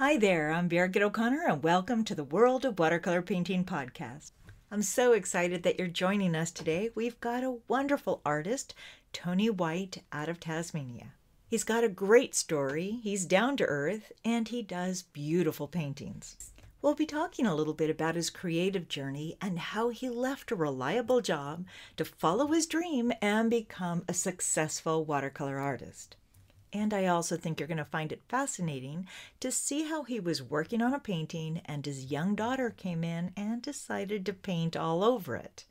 Hi there, I'm Birgit O'Connor, and welcome to the World of Watercolor Painting podcast. I'm so excited that you're joining us today. We've got a wonderful artist, Tony White, out of Tasmania. He's got a great story, he's down to earth, and he does beautiful paintings. We'll be talking a little bit about his creative journey and how he left a reliable job to follow his dream and become a successful watercolor artist. And I also think you're going to find it fascinating to see how he was working on a painting and his young daughter came in and decided to paint all over it.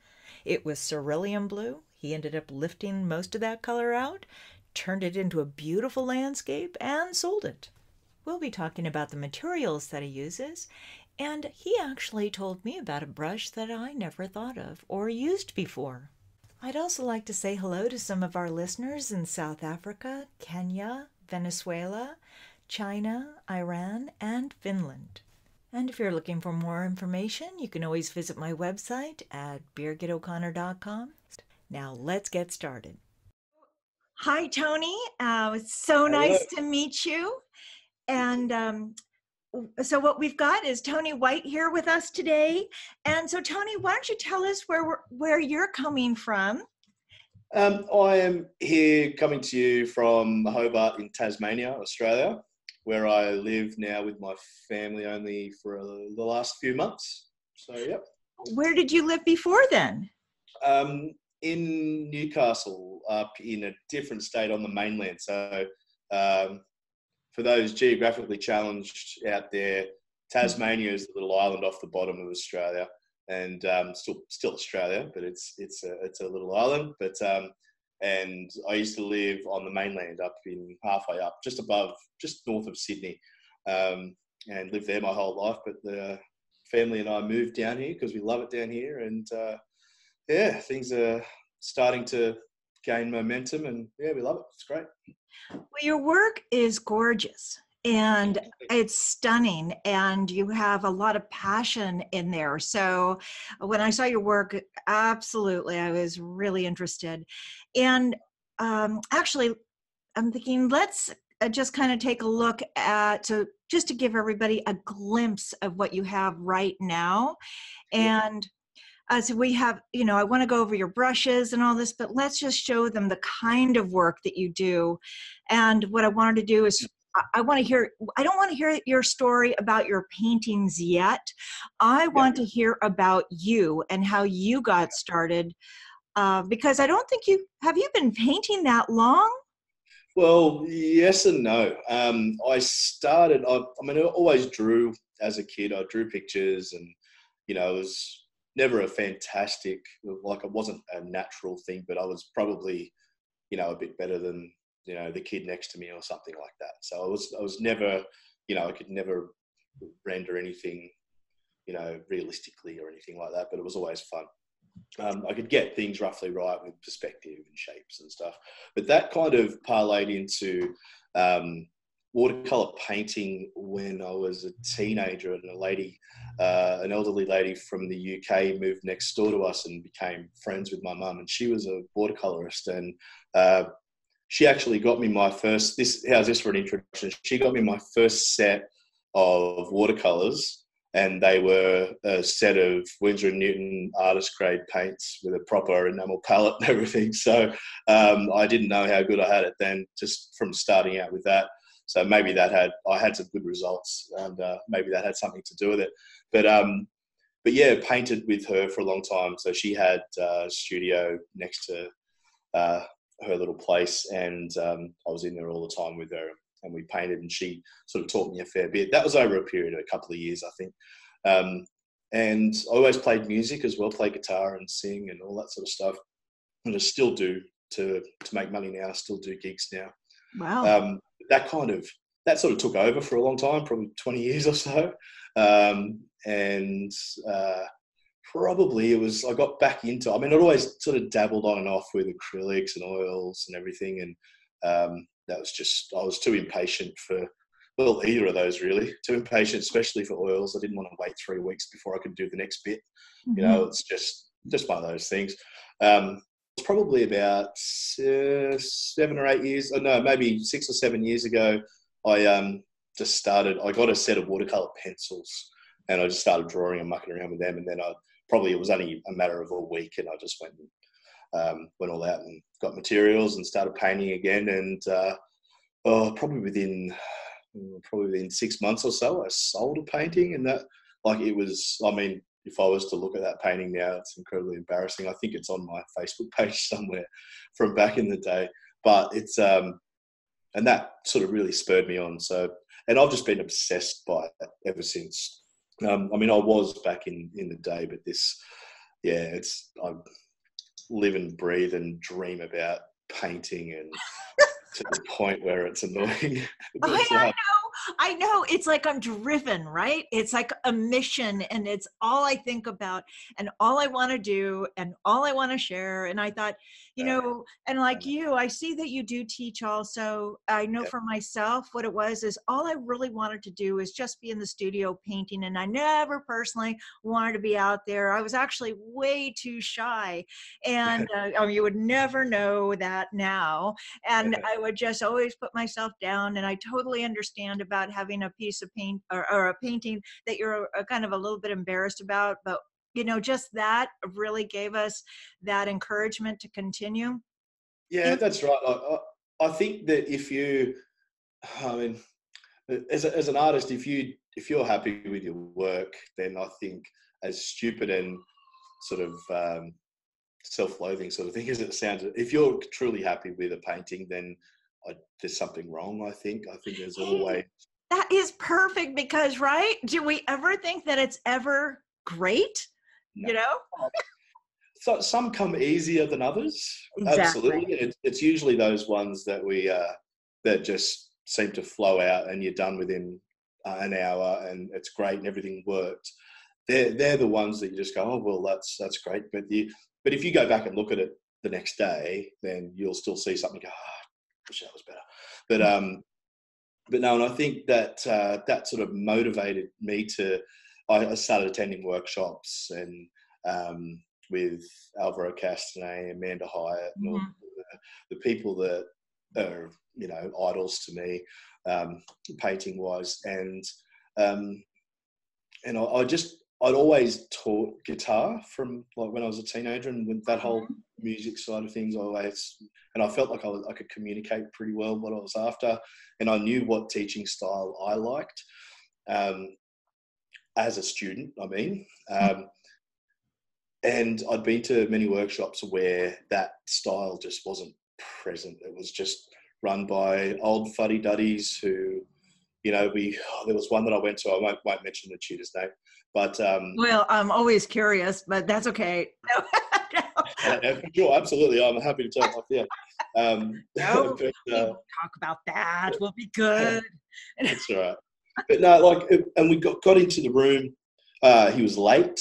It was cerulean blue. He ended up lifting most of that color out, turned it into a beautiful landscape, and sold it. We'll be talking about the materials that he uses, and he actually told me about a brush that I never thought of or used before. I'd also like to say hello to some of our listeners in South Africa, Kenya, Venezuela, China, Iran, and Finland. And if you're looking for more information, you can always visit my website at birgitoconnor.com. Now let's get started. Hi, Tony. Uh, it's so nice to meet you. And um, so what we've got is Tony White here with us today. And so Tony, why don't you tell us where where you're coming from? Um, I am here coming to you from Hobart in Tasmania, Australia, where I live now with my family only for the last few months. So, yep. Where did you live before then? Um, in Newcastle, up in a different state on the mainland. So, um, for those geographically challenged out there, Tasmania is the little island off the bottom of Australia, and um, still still Australia, but it's it's a it's a little island. But um, and I used to live on the mainland, up in halfway up, just above, just north of Sydney, um, and lived there my whole life. But the family and I moved down here because we love it down here, and uh, yeah, things are starting to gain momentum, and yeah, we love it. It's great. Well, your work is gorgeous and it's stunning and you have a lot of passion in there. So when i saw your work absolutely i was really interested. And um, actually i'm thinking let's uh, just kind of take a look at so just to give everybody a glimpse of what you have right now and uh, so we have you know i want to go over your brushes and all this but let's just show them the kind of work that you do and what i wanted to do is I want to hear, I don't want to hear your story about your paintings yet. I want to hear about you and how you got started uh, because I don't think you have you been painting that long? Well, yes and no. Um, I started, I, I mean, I always drew as a kid. I drew pictures and, you know, it was never a fantastic like it wasn't a natural thing but i was probably you know a bit better than you know the kid next to me or something like that. So i was i was never you know i could never render anything you know realistically or anything like that but it was always fun. Um, i could get things roughly right with perspective and shapes and stuff but that kind of parlayed into um, watercolor painting when I was a teenager, and a lady, uh, an elderly lady from the UK, moved next door to us and became friends with my mum. And she was a watercolorist, and uh, she actually got me my first. This how's this for an introduction? She got me my first set of watercolors. And they were a set of Winsor Newton artist grade paints with a proper enamel palette and everything. So um, I didn't know how good I had it then, just from starting out with that so maybe that had I had some good results, and uh, maybe that had something to do with it. But um, but yeah, painted with her for a long time. So she had uh, a studio next to uh, her little place, and um, I was in there all the time with her, and we painted. And she sort of taught me a fair bit. That was over a period of a couple of years, I think. Um, and I always played music as well, play guitar and sing and all that sort of stuff. And I still do to to make money now. I still do gigs now. Wow. Um, that kind of that sort of took over for a long time, probably 20 years or so. Um, and uh, probably it was I got back into. I mean, I'd always sort of dabbled on and off with acrylics and oils and everything, and um, that was just I was too impatient for well either of those really. Too impatient, especially for oils. I didn't want to wait three weeks before I could do the next bit. Mm-hmm. You know, it's just just one of those things. Um, probably about uh, seven or eight years, or no, maybe six or seven years ago, I um, just started. I got a set of watercolor pencils, and I just started drawing and mucking around with them. And then I probably it was only a matter of a week, and I just went and um, went all out and got materials and started painting again. And uh, oh, probably within probably within six months or so, I sold a painting, and that like it was. I mean, if I was to look at that painting now, it's incredibly embarrassing. I think it's on my Facebook page somewhere from back in the day, but it's um, and that sort of really spurred me on. So, and I've just been obsessed by it ever since. Um, I mean, I was back in in the day, but this, yeah, it's I live and breathe and dream about painting and to the point where it's annoying. I, I know I know it's like I'm driven, right? It's like a mission and it's all I think about and all I want to do and all I want to share. And I thought, you know, and like you, I see that you do teach also. I know for myself what it was is all I really wanted to do is just be in the studio painting. And I never personally wanted to be out there. I was actually way too shy. And uh, I mean, you would never know that now. And I would just always put myself down. And I totally understand about having a piece of paint or, or a painting that you're a, uh, kind of a little bit embarrassed about. But you know just that really gave us that encouragement to continue. Yeah that's right I, I think that if you i mean as, a, as an artist if you if you're happy with your work then i think as stupid and sort of um, self-loathing sort of thing as it sounds if you're truly happy with a painting then I, there's something wrong i think. I think there's always that is perfect because right? Do we ever think that it's ever great no. you know? So some come easier than others. Exactly. absolutely. It, it's usually those ones that we uh, that just seem to flow out and you're done within uh, an hour and it's great and everything worked. They're they're the ones that you just go oh well that's that's great. But you but if you go back and look at it the next day then you'll still see something go oh, wish that was better. But um but no and i think that uh, that sort of motivated me to I started attending workshops and um, with Alvaro Castagnet, Amanda Hyatt, and all mm-hmm. the, the, people that are you know idols to me, um, painting wise, and um, and I, I, just I'd always taught guitar from like when I was a teenager, and with that whole mm-hmm. music side of things, I always and I felt like I, was, I could communicate pretty well what I was after, and I knew what teaching style I liked. Um, as a student, I mean. Um, and I'd been to many workshops where that style just wasn't present. It was just run by old fuddy duddies who, you know, we. Oh, there was one that I went to. I won't, won't mention the tutor's name, but um, well, I'm always curious, but that's okay. No. no. sure, absolutely. I'm happy to talk. Yeah. Um, no, but, uh, talk about that. We'll be good. That's all right but no, like, and we got, got into the room. Uh, he was late.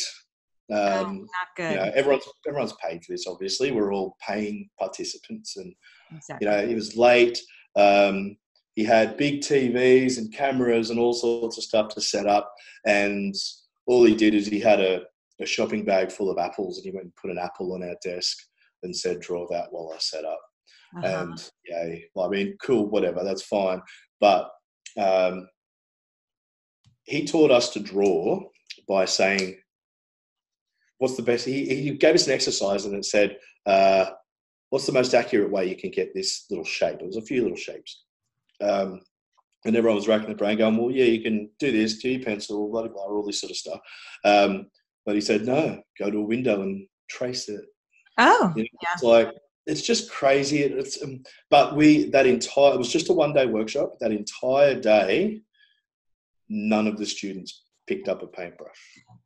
Oh, um, oh, not good. You know, everyone's everyone's paid for this. Obviously, we're all paying participants, and exactly. you know, he was late. Um, he had big TVs and cameras and all sorts of stuff to set up, and all he did is he had a, a shopping bag full of apples, and he went and put an apple on our desk and said, "Draw that while I set up." Uh-huh. And yeah, well, I mean, cool, whatever, that's fine. But um, he taught us to draw by saying, "What's the best?" He, he gave us an exercise and it said, uh, "What's the most accurate way you can get this little shape?" It was a few little shapes, um, and everyone was racking their brain, going, "Well, yeah, you can do this, do your pencil, blah blah blah, all this sort of stuff." Um, but he said, "No, go to a window and trace it." Oh, you know, yeah. It's like it's just crazy. It's um, but we that entire it was just a one day workshop. That entire day none of the students picked up a paintbrush.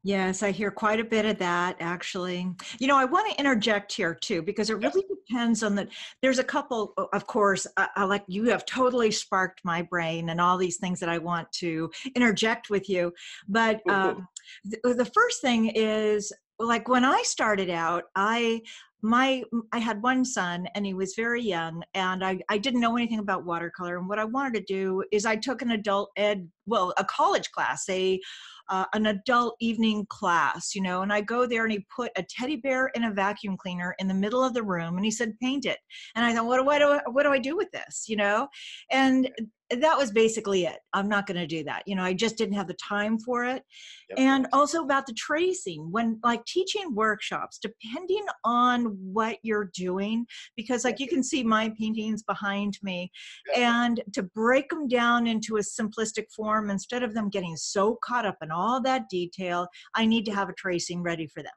Yes, I hear quite a bit of that actually. You know, I want to interject here too because it really depends on the. There's a couple, of course. I, I, like you have totally sparked my brain and all these things that I want to interject with you. But um, the, the first thing is like when I started out, I my i had one son and he was very young and I, I didn't know anything about watercolor and what i wanted to do is i took an adult ed well a college class a uh, an adult evening class, you know, and I go there and he put a teddy bear in a vacuum cleaner in the middle of the room and he said, paint it. And I thought, what, what, do, I, do what do I do with this, you know? And that was basically it. I'm not going to do that. You know, I just didn't have the time for it. Yep. And also about the tracing when like teaching workshops, depending on what you're doing, because like you can see my paintings behind me, yep. and to break them down into a simplistic form instead of them getting so caught up in all that detail, I need to have a tracing ready for them.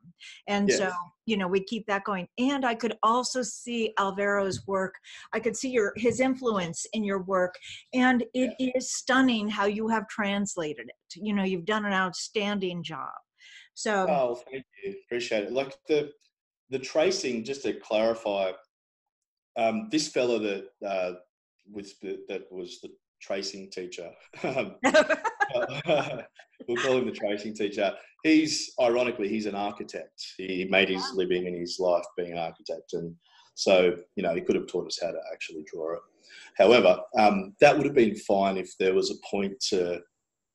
And yes. so, you know, we keep that going. And I could also see Alvaro's work. I could see your his influence in your work. And it yeah. is stunning how you have translated it you know you've done an outstanding job so oh thank you appreciate it like the the tracing just to clarify um, this fellow that uh, was the, that was the tracing teacher um, we'll call him the tracing teacher he's ironically he's an architect he made his living in his life being an architect and so you know he could have taught us how to actually draw it However, um, that would have been fine if there was a point to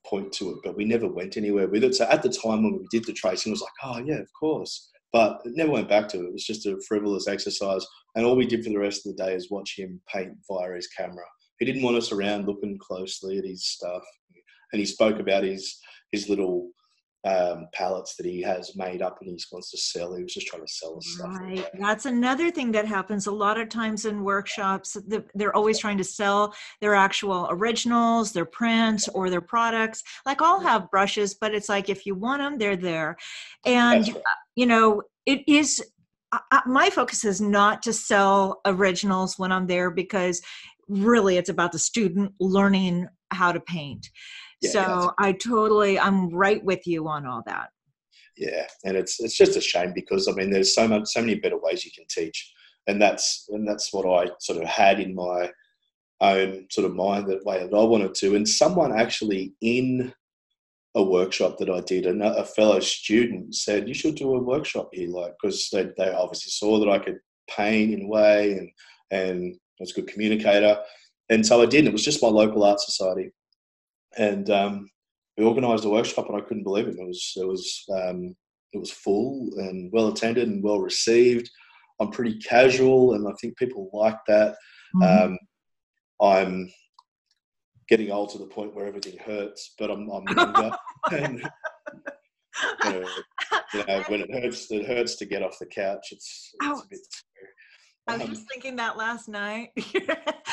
point to it, but we never went anywhere with it. So at the time when we did the tracing, it was like, oh yeah, of course. But it never went back to it. It was just a frivolous exercise. And all we did for the rest of the day is watch him paint via his camera. He didn't want us around looking closely at his stuff. And he spoke about his his little um, pallets that he has made up and he wants to sell. He was just trying to sell his stuff. Right. That's another thing that happens a lot of times in workshops. They're always trying to sell their actual originals, their prints, or their products. Like I'll have brushes, but it's like if you want them, they're there. And, right. you know, it is. My focus is not to sell originals when I'm there because really it's about the student learning how to paint yeah, so I totally, I'm right with you on all that. Yeah, and it's it's just a shame because I mean, there's so much, so many better ways you can teach, and that's and that's what I sort of had in my own sort of mind that way that I wanted to. And someone actually in a workshop that I did, and a fellow student said, "You should do a workshop here," like because they they obviously saw that I could paint in a way and and I was a good communicator, and so I did. It was just my local art society, and um, we organised a workshop, and I couldn't believe it. It was it was um, it was full and well attended and well received. I'm pretty casual, and I think people like that. Mm-hmm. Um, I'm getting old to the point where everything hurts, but I'm, I'm younger. and, you know, you know, when it hurts, it hurts to get off the couch. It's, it's a bit. I was um, just thinking that last night.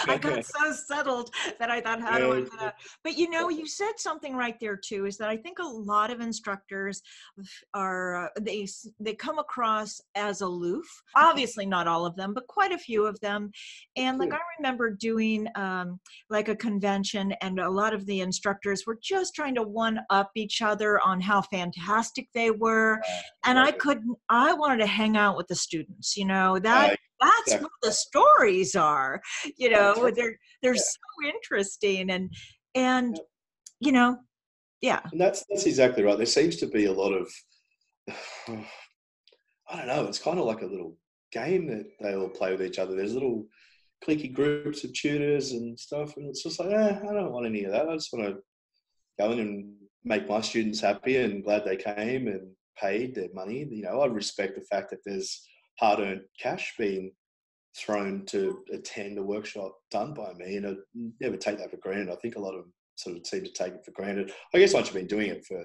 I got so settled that I thought, how do I get out? But you know, you said something right there too. Is that I think a lot of instructors are uh, they they come across as aloof. Obviously, not all of them, but quite a few of them. And like I remember doing um, like a convention, and a lot of the instructors were just trying to one up each other on how fantastic they were. And I couldn't. I wanted to hang out with the students. You know that that's yeah. what the stories are you know they're they're yeah. so interesting and and yeah. you know yeah and that's that's exactly right there seems to be a lot of i don't know it's kind of like a little game that they all play with each other there's little cliquey groups of tutors and stuff and it's just like eh, i don't want any of that i just want to go in and make my students happy and glad they came and paid their money you know i respect the fact that there's hard earned cash being thrown to attend a workshop done by me. And I never take that for granted. I think a lot of them sort of seem to take it for granted. I guess once you've been doing it for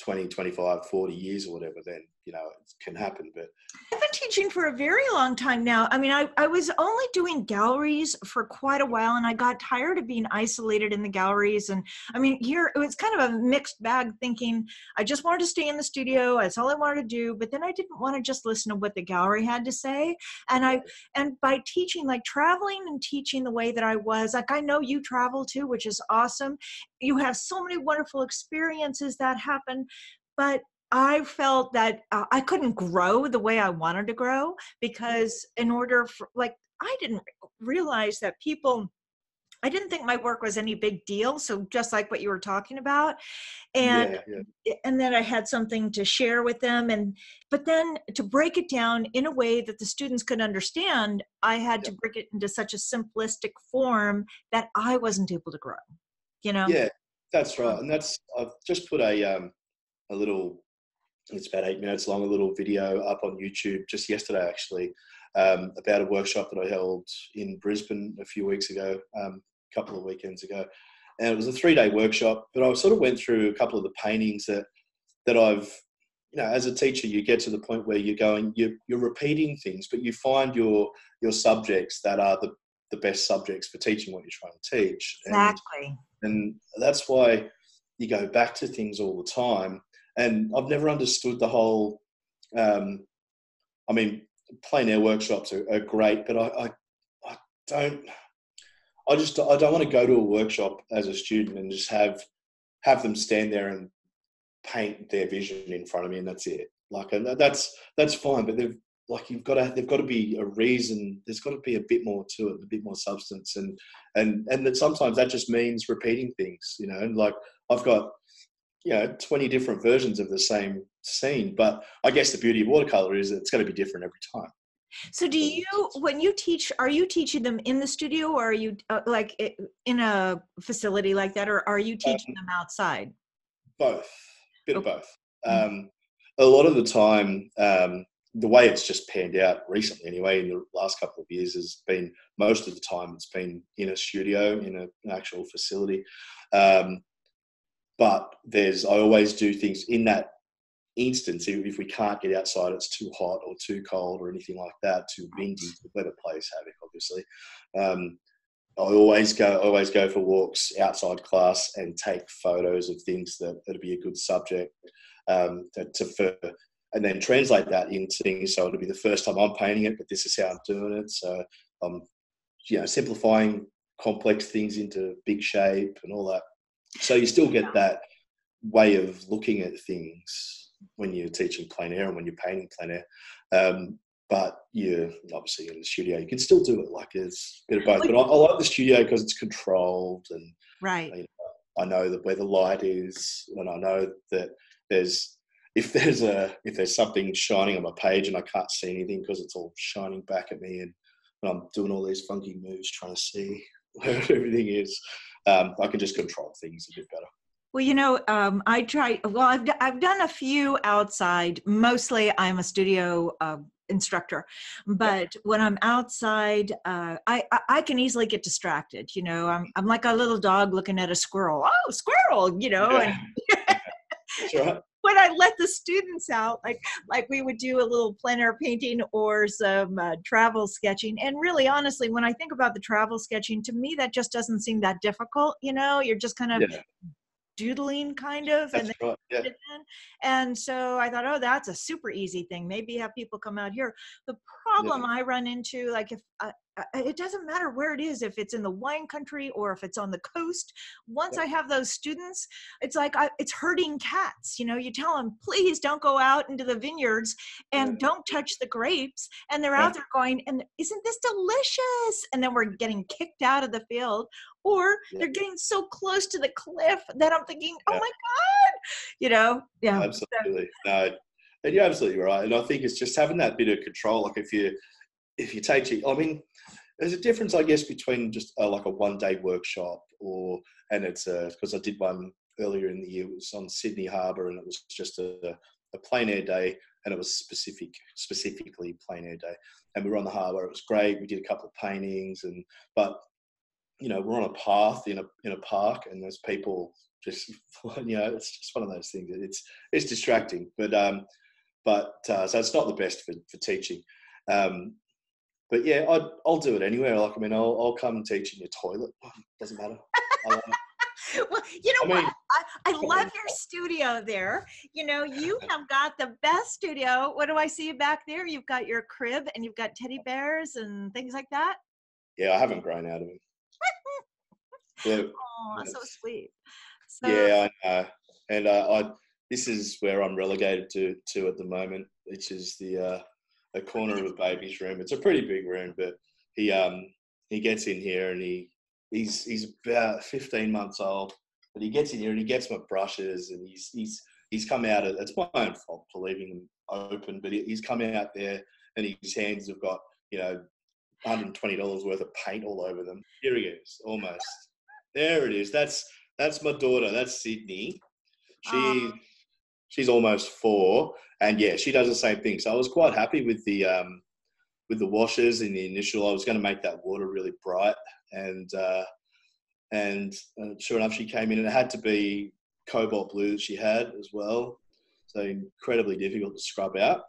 20, 25, 40 years or whatever, then, you know, it can happen. But I've been teaching for a very long time now. I mean, I, I was only doing galleries for quite a while and I got tired of being isolated in the galleries. And I mean, here it was kind of a mixed bag thinking I just wanted to stay in the studio. That's all I wanted to do. But then I didn't want to just listen to what the gallery had to say. And I, and by teaching, like traveling and teaching the way that I was, like I know you travel too, which is awesome. You have so many wonderful experiences that happen but I felt that uh, I couldn't grow the way I wanted to grow because, in order for, like, I didn't realize that people, I didn't think my work was any big deal. So, just like what you were talking about. And, yeah, yeah. and then I had something to share with them. And, but then to break it down in a way that the students could understand, I had yeah. to break it into such a simplistic form that I wasn't able to grow, you know? Yeah That's right, and that's I've just put a um, a little. It's about eight minutes long. A little video up on YouTube just yesterday, actually, um, about a workshop that I held in Brisbane a few weeks ago, um, a couple of weekends ago, and it was a three day workshop. But I sort of went through a couple of the paintings that that I've you know, as a teacher, you get to the point where you're going, you're, you're repeating things, but you find your your subjects that are the, the best subjects for teaching what you're trying to teach. Exactly. And, and that's why you go back to things all the time. And I've never understood the whole. Um, I mean, plein air workshops are, are great, but I, I, I don't. I just I don't want to go to a workshop as a student and just have have them stand there and paint their vision in front of me, and that's it. Like, and that's that's fine, but they've like you've got to they've got to be a reason. There's got to be a bit more to it, a bit more substance, and and and that sometimes that just means repeating things. You know, and like I've got you know 20 different versions of the same scene, but I guess the beauty of watercolor is it's going to be different every time. So, do you, when you teach, are you teaching them in the studio, or are you uh, like in a facility like that, or are you teaching um, them outside? Both bit of both. Mm-hmm. Um, a lot of the time, um, the way it's just panned out recently, anyway, in the last couple of years, has been most of the time it's been in a studio, in a, an actual facility. Um, but there's, I always do things in that instance. If we can't get outside, it's too hot or too cold or anything like that, too windy, the weather plays havoc, obviously. Um, I always go always go for walks outside class and take photos of things that that'd be a good subject um, to, to for, and then translate that into things. So it'll be the first time I'm painting it, but this is how I'm doing it. So I'm you know simplifying complex things into big shape and all that. So you still get that way of looking at things when you're teaching plein air and when you're painting plein air. Um, but you're obviously in the studio you can still do it like it's a bit of both. But I, I like the studio because it's controlled and right. you know, i know that where the light is and i know that there's if there's a if there's something shining on my page and i can't see anything because it's all shining back at me and, and i'm doing all these funky moves trying to see where everything is um, i can just control things a bit better well, you know, um, I try. Well, I've I've done a few outside. Mostly, I'm a studio uh, instructor but when i'm outside uh, I, I can easily get distracted you know i'm, I'm like a little dog looking at a squirrel oh squirrel you know yeah. and when i let the students out like like we would do a little plein air painting or some uh, travel sketching. And really honestly when i think about the travel sketching to me that just doesn't seem that difficult you know? You're just kind of yeah doodling kind of and, right. yeah. and so i thought oh that's a super easy thing maybe have people come out here the problem yeah. i run into like if I, it doesn't matter where it is if it's in the wine country or if it's on the coast once yeah. i have those students it's like I, it's herding cats you know you tell them please don't go out into the vineyards and yeah. don't touch the grapes and they're yeah. out there going and isn't this delicious and then we're getting kicked out of the field or they're getting so close to the cliff that i'm thinking oh my god you know yeah absolutely so, no and you're absolutely right and i think it's just having that bit of control like if you if you take it i mean there's a difference, I guess, between just a, like a one day workshop or, and it's uh, because I did one earlier in the year, it was on Sydney Harbour and it was just a, a plein air day and it was specific, specifically plein air day. And we were on the harbour, it was great. We did a couple of paintings and, but, you know, we're on a path in a, in a park and there's people just, you know, it's just one of those things. It's, it's distracting, but, um, but, uh, so it's not the best for, for teaching. Um, but yeah, i will do it anywhere. Like, I mean, I'll, I'll come and teach in your toilet. Doesn't matter. well, you know I mean, what? I, I love your studio there. You know, you have got the best studio. What do I see back there? You've got your crib and you've got teddy bears and things like that. Yeah, I haven't grown out of it. Yeah, oh, so sweet. So, yeah, I know. And uh, I, this is where I'm relegated to to at the moment, which is the uh, a corner of a baby's room. It's a pretty big room, but he um he gets in here and he he's he's about 15 months old, but he gets in here and he gets my brushes and he's he's he's come out. Of, it's my own fault for leaving them open, but he's come out there and his hands have got you know 120 dollars worth of paint all over them. Here he is, almost. There it is. That's that's my daughter. That's Sydney. She Oh. she's almost four, and yeah, she does the same thing. So I was quite happy with the um, with the washes in the initial. I was going to make that water really bright, and uh, and uh, sure enough, she came in, and it had to be cobalt blue that she had as well. So incredibly difficult to scrub out.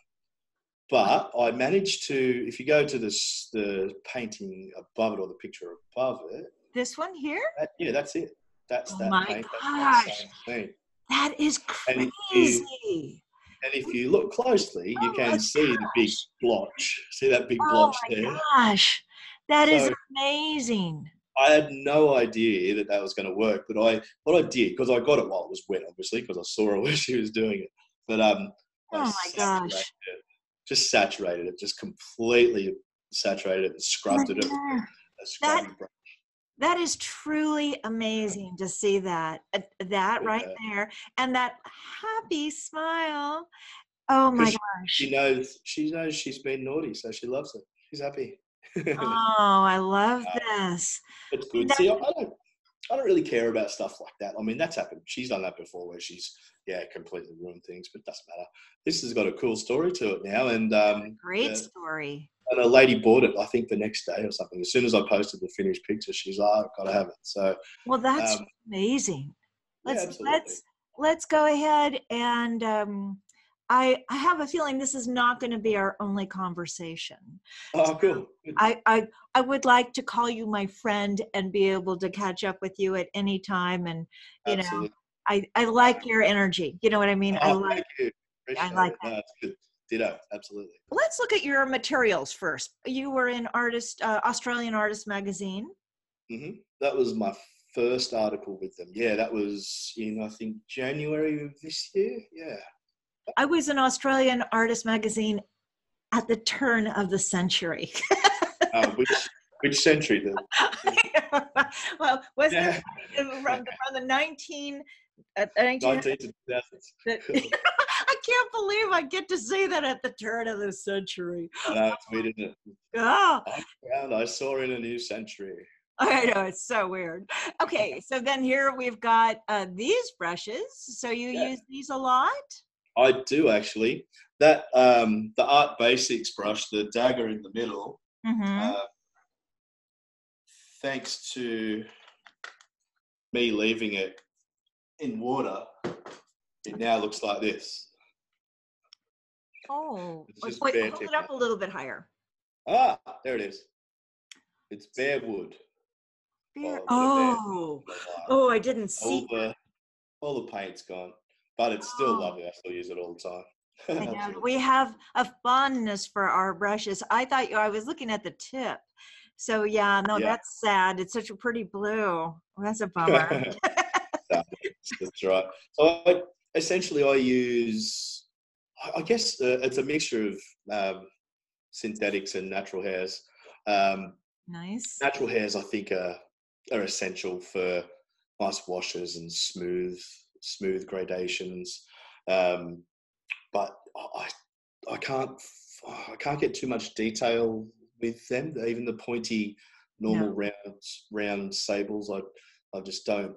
But I managed to, if you go to this, the painting above it or the picture above it, This one here? that, yeah, that's it. That's Oh that my paint. That's that gosh. thing. That is And if crazy. you- And if you look closely, you Oh can my see the big blotch. See that big Oh blotch my there? gosh. That is So- amazing. I had no idea that that was going to work, but I what I did because I got it while it was wet, obviously, because I saw her when she was doing it. But um, I Oh my gosh. it, just saturated it, just completely saturated it and scrubbed it. Yeah. brush. That is truly amazing to see that. uh, That right there. And that happy smile. Oh my gosh. She knows she knows she's been naughty, so she loves it. She's happy. Oh, I love Uh, this. It's good. That- See, I I don't, I don't really care about stuff like that. I mean, that's happened. She's done that before, where she's yeah, completely ruined things, but it doesn't matter. This has got a cool story to it now, and um, Great yeah. story. and a lady bought it. I think the next day or something. As soon as I posted the finished picture, she's like, "I've got to have it." So Well, that's um, amazing. Let's absolutely. let's let's go ahead and um, I I have a feeling this is not going to be our only conversation. Oh, cool. I, I I would like to call you my friend and be able to catch up with you at any time. And you know, Absolutely. I I like your energy. You know what I mean? I Oh, like. thank you. Appreciate like it. No, it's good. Ditto. Absolutely. Let's look at your materials first. You were in artist uh, Australian Artist Magazine. hmm That was my first article with them. Yeah, that was in I think January of this year. Yeah. I was in Australian Artist Magazine at the turn of the century. Uh, which which century? then? well, was yeah, it from, from the 19, uh, 19 19 to 2000s. I can't believe I get to say that at the turn of the century. It's weird, isn't it? Oh, I I saw in a new century. I know it's so weird. Okay, so then here we've got uh, these brushes. So you Yeah. use these a lot? I do actually. That um, the Art Basics brush, the dagger in the middle, Mm-hmm. uh, thanks to me leaving it in water, it now looks like this. oh, it's wait, just wait, bare hold it up a little bit higher. Ah, there it is. It's bare wood. There- Oh, Oh, Like, oh, I didn't all see. the all the paint's gone, but it's still Oh. lovely. I still use it all the time. I we have a fondness for our brushes. I thought you, I was looking at the tip. So yeah, no, Yeah. that's sad. It's such a pretty blue. That's a bummer. That's right. So I, essentially, I use, I- guess uh, it's a mixture of um, synthetics and natural hairs. Um, nice. natural hairs, I think, are, are essential for nice washes and smooth, smooth gradations. Um, but I, I can't, I can't get too much detail with them. Even the pointy, normal No. round, round sables, I, I just don't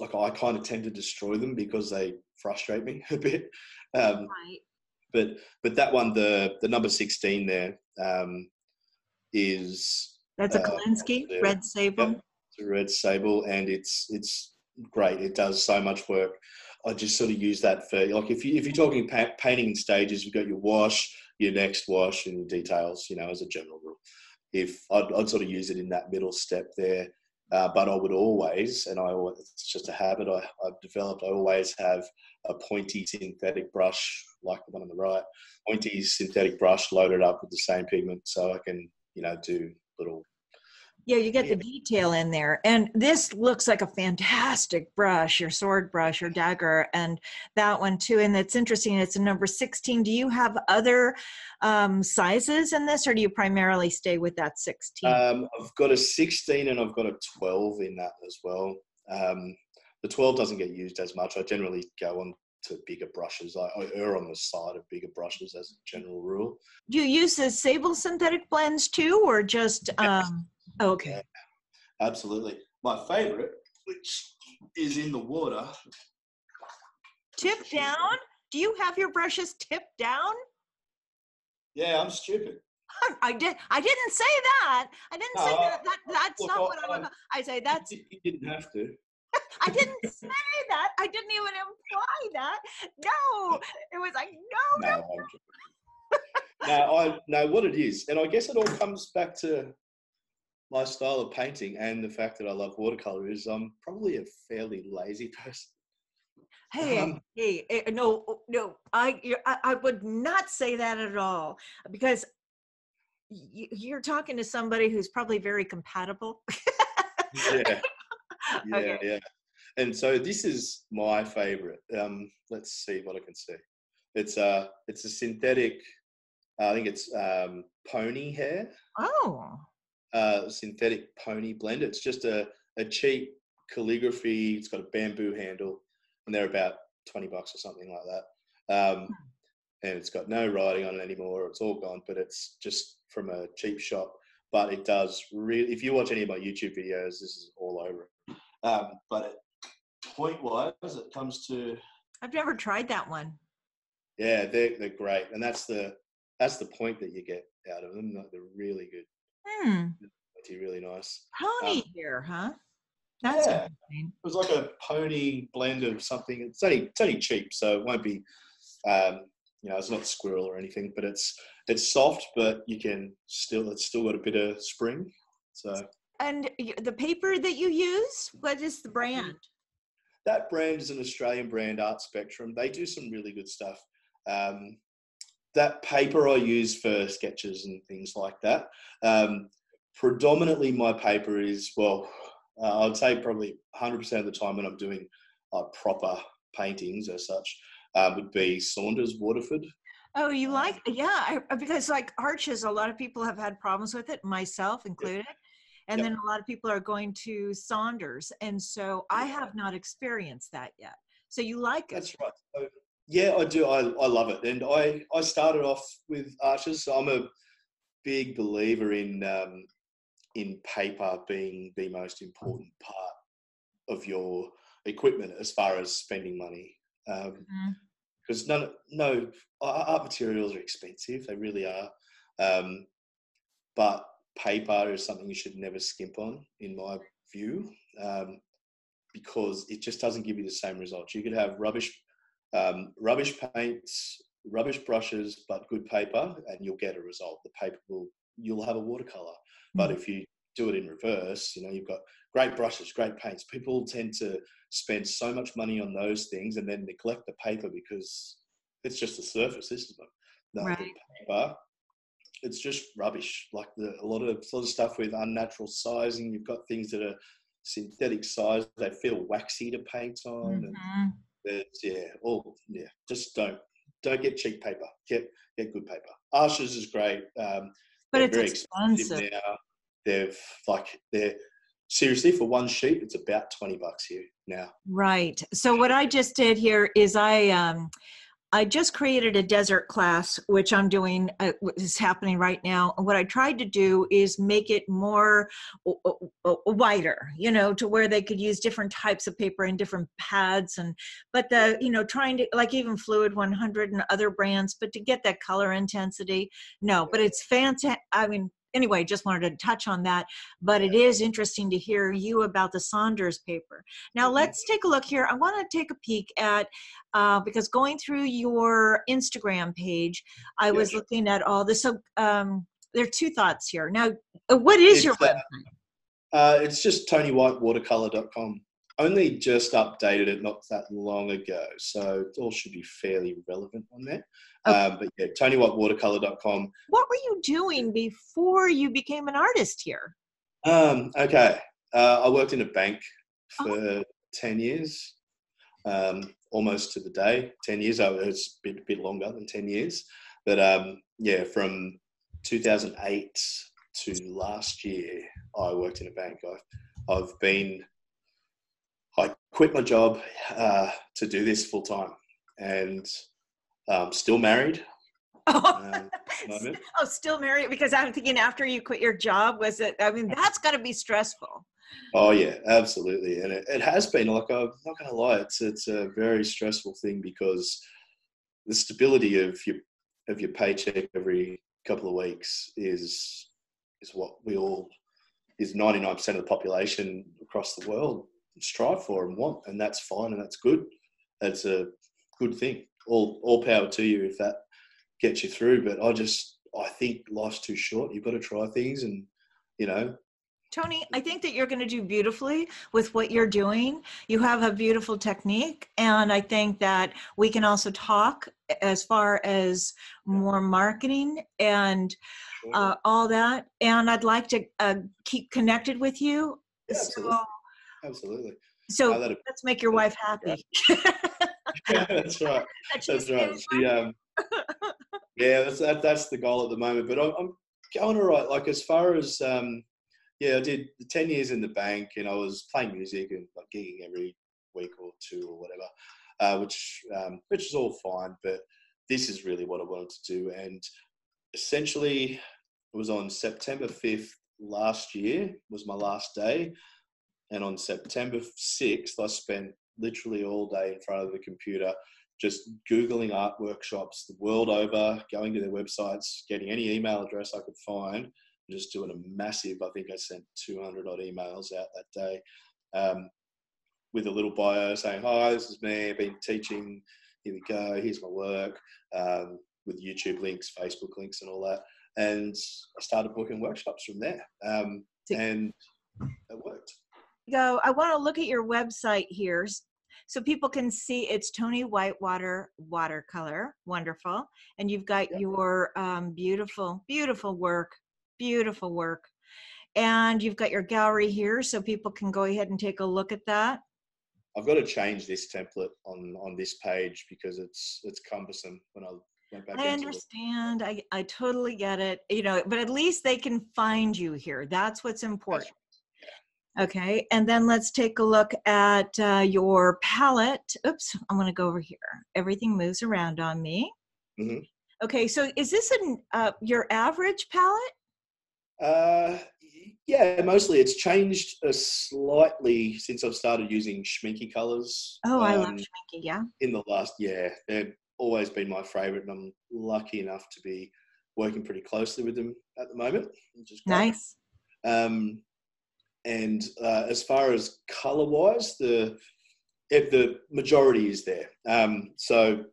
like. I kind of tend to destroy them because they frustrate me a bit. Um, Right. but but that one, the the number sixteen there, um, is That's a uh, Kolinsky red sable. Yep. it's a red sable, and it's it's great. It does so much work. I just sort of use that for like if you if you're talking pa- painting in stages, you've got your wash, your next wash, and your details. You know, as a general rule, if I'd, I'd sort of use it in that middle step there. Uh, but I would always, and I always, it's just a habit I, I've developed. I always have a pointy synthetic brush, like the one on the right, pointy synthetic brush loaded up with the same pigment, so I can, you know, do little Yeah, you get the detail in there. And this looks like a fantastic brush, your sword brush, your dagger, and that one too. And it's interesting, it's a number 16. Do you have other um, sizes in this, or do you primarily stay with that 16? Um, I've got a 16 and I've got a 12 in that as well. Um, the 12 doesn't get used as much. I generally go on to bigger brushes. I, I err on the side of bigger brushes as a general rule. do you use the sable synthetic blends too, or just. Um, okay. Absolutely. My favorite which is in the water. Tip down? Do you have your brushes tipped down? Yeah, I'm stupid. I did. I didn't say that. I didn't say that. that that's look, not I- what I'm. I- I say that's. You didn't have to. I didn't say that. I didn't even imply that. No, it was like no, No, no. I'm joking. no, I know what it is, and I guess it all comes back to my style of painting and the fact that I love watercolor. Is I'm probably a fairly lazy person. Hey, Um, hey, eh, no, no. I, I, I would not say that at all because you're talking to somebody who's probably very compatible. yeah, yeah, Okay. yeah. And so this is my favorite. Um, let's see what I can see. It's a it's a synthetic. I think it's um, pony hair. Oh, uh, synthetic pony blend. It's just a, a cheap calligraphy. It's got a bamboo handle, and they're about twenty bucks or something like that. Um, and it's got no writing on it anymore. It's all gone, but it's just from a cheap shop. But it does really. If you watch any of my YouTube videos, this is all over. Um, but it, point wise, it comes to I've never tried that one. yeah, they're they're great, and that's the that's the point that you get out of them. Like, They're really good. Hmm. They're really nice. Pony Um, hair, huh? That's yeah. interesting. it was like a pony blend of something. It's only it's only cheap, so it won't be, um, you know, it's not squirrel or anything. But it's it's soft, but you can still it's still got a bit of spring. So And the paper that you use, what is the brand? That brand is an Australian brand, Art Spectrum. They do some really good stuff. Um, that paper I use for sketches and things like that. Um, predominantly, my paper is well, uh, I'd say probably 100% of the time when I'm doing uh, proper paintings as such uh, would be Saunders Waterford. Oh, you like, yeah, I, because like arches, a lot of people have had problems with it, myself included. And Yep. then a lot of people are going to Saunders. And so I have not experienced that yet. So you like it? That's right. So, yeah, I do. I, I love it. And I, I started off with arches. So I'm a big believer in um, in paper being the most important part of your equipment as far as spending money. Um, Mhm. because none, no art materials are expensive. They really are. Um, but paper is something you should never skimp on, in my view, um, because it just doesn't give you the same results. You could have rubbish, um, rubbish paints, rubbish brushes, but good paper, and you'll get a result. The paper will, you'll have a watercolor. But if you do it in reverse, you know, you've got great brushes, great paints. People tend to spend so much money on those things and then neglect the paper because it's just the surface, isn't it? No, Right. the paper, it's just rubbish. Like the, a lot of lot of stuff with unnatural sizing. You've got things that are synthetic size. They feel waxy to paint on, and Mhm. there's yeah, all yeah. Just don't don't get cheap paper. Get get good paper. Arches is great. Um, But it's very expensive. now. They've like they're seriously for one sheet, it's about twenty bucks here now. Right. So what I just did here is I um I just created a desert class, which I'm doing, uh, is happening right now. And what I tried to do is make it more wider, you know, to where they could use different types of paper and different pads. And, but the, you know, trying to, like even Fluid 100 and other brands, but to get that color intensity. No, but it's fantastic. I mean, anyway, just wanted to touch on that. But it is interesting to hear you about the Saunders paper. Now Mhm. let's take a look here. I want to take a peek at uh, because going through your Instagram page, I Yeah, was looking at all this. So um, there are two thoughts here. Now, uh, what is your It's, uh, website? Uh, it's just tonywhitewatercolour.com. Only just updated it not that long ago, so it all should be fairly relevant on there. Okay. Um, but yeah, tonywhitewatercolour.com. What were you doing before you became an artist here? Um, okay, uh, I worked in a bank Oh. for ten years, um, almost to the day. Ten years. Oh, it's a bit, bit longer than ten years, but um, yeah, from 2008 to last year, I worked in a bank. I've, I've been, quit my job uh, to do this full time, and um, still married. Um, the moment. oh, still married? Because I'm thinking after you quit your job, was it? I mean, that's got to be stressful. Oh yeah, absolutely, and it, it has been. Like I'm not going to lie, it's it's a very stressful thing because the stability of your of your paycheck every couple of weeks is is what we all is 99% of the population across the world strive for and want, and that's fine and that's good. That's a good thing. All all power to you if that gets you through. But I just I think life's too short. You've got to try things, and you know. Tony, I think that you're going to do beautifully with what you're doing. You have a beautiful technique, and I think that we can also talk as far as more marketing and uh, all that. And I'd like to uh, keep connected with you. Yeah. So, absolutely. So let's make your wife happy. yeah, that's right. That's right. She, um, yeah, that's that, that's the goal at the moment. But I'm, I'm going all right. Like as far as um, yeah, I did ten years in the bank, and I was playing music and like gigging every week or two or whatever, uh, which um, which is all fine. But this is really what I wanted to do, and essentially, it was on September fifth last year was my last day, and on September sixth, I spent literally all day in front of the computer just Googling art workshops the world over, going to their websites, getting any email address I could find, just doing a massive, I think I sent 200 odd emails out that day um, with a little bio saying, Hi, this is me, I've been teaching, here we go, here's my work, um, with YouTube links, Facebook links, and all that. And I started booking workshops from there. Um, and it worked. Go, I want to look at your website here so people can see it's Tony Whitewater watercolor. Wonderful. And you've got yep. your um, beautiful, beautiful work, beautiful work. And you've got your gallery here so people can go ahead and take a look at that. I've got to change this template on on this page because it's it's cumbersome when I went back. I understand. I I totally get it. You know, but at least they can find you here. That's what's important. Okay, and then let's take a look at uh, your palette. Oops, I'm going to go over here. Everything moves around on me. Mm-hmm. Okay, so is this an, uh, your average palette? Uh, yeah, mostly. It's changed uh, slightly since I've started using Schmincke colors. Oh, um, I love um, Schmincke, yeah. In the last, yeah, they've always been my favorite, and I'm lucky enough to be working pretty closely with them at the moment. Which is. Nice. Um, and uh, as far as color wise, the if the majority is there. Um, so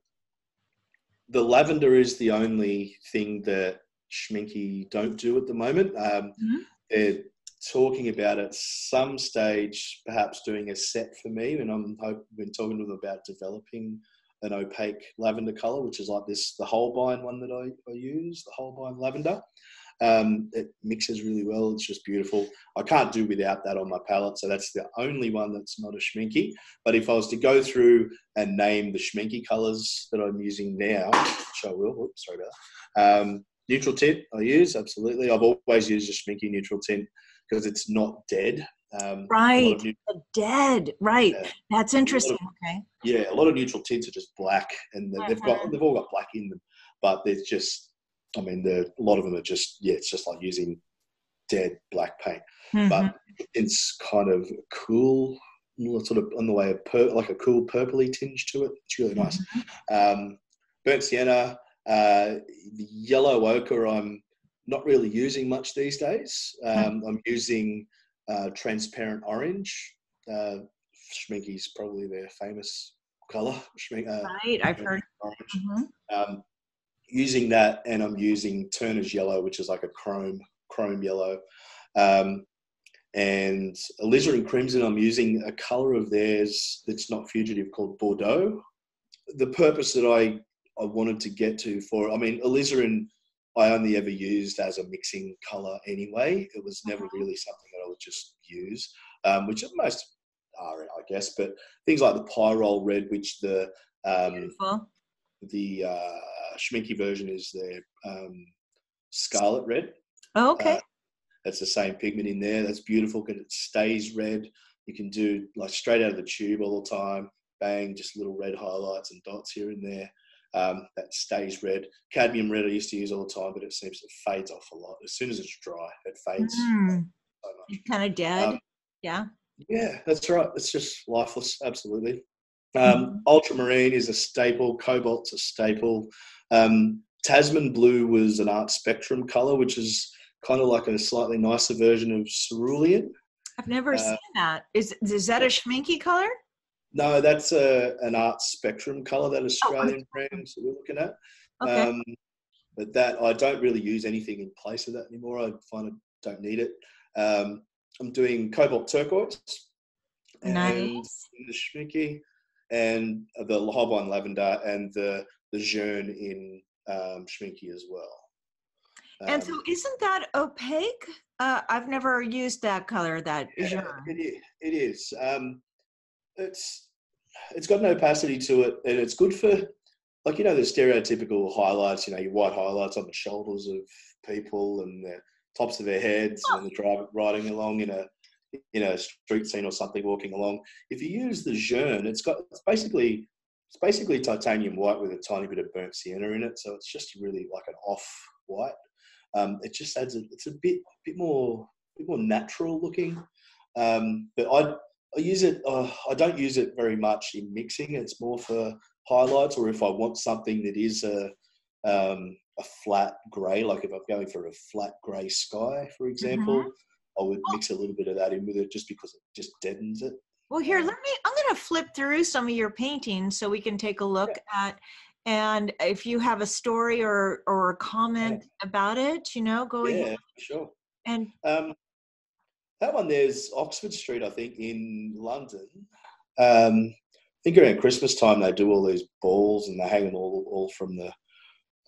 the lavender is the only thing that Schmincke don't do at the moment. Um, mm-hmm. They're talking about at some stage, perhaps doing a set for me, and I'm I've been talking to them about developing an opaque lavender color, which is like this the Holbein one that I, I use, the Holbein lavender. Um, it mixes really well. It's just beautiful. I can't do without that on my palette, so that's the only one that's not a Schmincke. But if I was to go through and name the Schmincke colours that I'm using now, which I will, oops, sorry about that. Um, neutral tint I use, absolutely. I've always used a Schmincke neutral tint because it's not dead. Um, right, dead. Right, that's interesting. Of, okay. Yeah, a lot of neutral tints are just black, and they've got uh-huh. they've all got black in them, but there's just I mean, the, a lot of them are just yeah, it's just like using dead black paint, mm-hmm. but it's kind of cool, sort of on the way of per, like a cool purpley tinge to it. It's really nice. Mm-hmm. Um, burnt sienna, uh, the yellow ochre. I'm not really using much these days. Hmm. Um, mm-hmm. I'm using uh, transparent orange. Uh, Schmincke's probably their famous color. Schmink, uh, right, I've heard. Orange. Mm-hmm. Um, using that, and I'm using Turner's yellow, which is like a chrome chrome yellow. Um, and alizarin crimson, I'm using a color of theirs that's not fugitive called Bordeaux. The purpose that I, I wanted to get to for, I mean, alizarin I only ever used as a mixing color anyway. It was never really something that I would just use, um, which most are, I guess. But things like the pyrrole red, which the um, the uh, Schmincke version is the um, scarlet red. Oh, okay. Uh, that's the same pigment in there. That's beautiful because it stays red. You can do like straight out of the tube all the time. Bang, just little red highlights and dots here and there. Um, that stays red. Cadmium red I used to use all the time, but it seems it fades off a lot. As soon as it's dry, it fades. Mm. So much. Kind of dead. Um, Yeah. Yeah, that's right. It's just lifeless, absolutely. Um, Mhm. ultramarine is a staple. Cobalt's a staple. Um, Tasman blue was an art spectrum color, which is kind of like a slightly nicer version of cerulean. I've never Uh, seen that. Is is that a Schmincke color? No, that's a, an art spectrum color, that art Australian brand that we're looking at. Okay. Um, but that I don't really use anything in place of that anymore. I find I don't need it. Um, I'm doing cobalt turquoise and nice. the Schmincke and the Holbein lavender and the the Jaune in um, Schmincke as well. and so Um, isn't that opaque? Uh, I've never used that color, that Yeah, it is. It is. Um, it's it's got an opacity to it, and it's good for like you know the stereotypical highlights. You know your white highlights on the shoulders of people and the tops of their heads when they're driving riding along in a in a street scene or something, walking along. If you use the Jaune, it's got it's basically it's basically titanium white with a tiny bit of burnt sienna in it, so it's just really like an off white. Um, it just adds a, it's a bit bit more bit more natural looking. Um, but I, I use it. Uh, I don't use it very much in mixing. It's more for highlights, or if I want something that is a um, a flat grey, like if I'm going for a flat grey sky, for example, I would mix a little bit of that in with it, just because it just deadens it. Well, here, let me. I'm going to flip through some of your paintings so we can take a look at. And if you have a story or or a comment about it, you know, go Yeah, ahead. sure. And Um, that one there's Oxford Street, I think, in London. Um, I think around Christmas time they do all these balls and they hang them all all from the